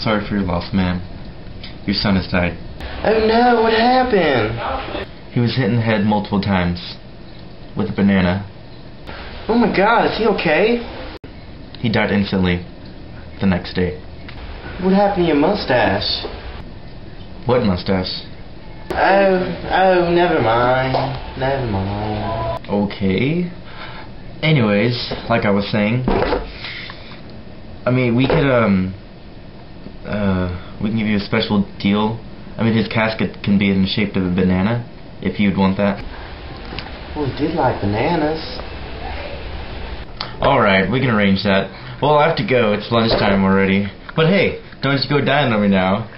sorry for your loss, ma'am. Your son has died. Oh no, what happened? He was hit in the head multiple times with a banana. Oh my god, is he okay? He died instantly the next day. What happened to your mustache? What mustache? Oh, oh, never mind. Never mind. Okay. Anyways, like I was saying, I mean, we could, um, uh, we can give you a special deal. I mean, his casket can be in the shape of a banana, if you'd want that. Well, he did like bananas. Alright, we can arrange that. Well, I have to go. It's lunchtime already. But hey, don't you go dying on me now.